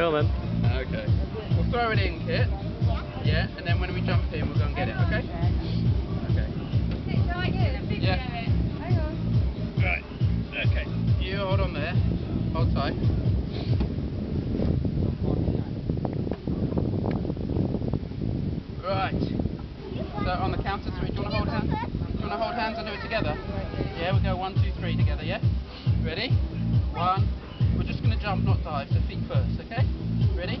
on then. Okay. We'll throw it in, Kit. Yeah, and then when we jump in, we'll go and get it, okay? Okay. Yeah. Right. Okay. You hold on there. Hold tight. Right. So on the count of three, do you want to hold hands? Do you want to hold hands and do it together? Yeah, we'll go one, two, three together, yeah? Ready? One. Jump, not dive, so feet first, okay? Ready?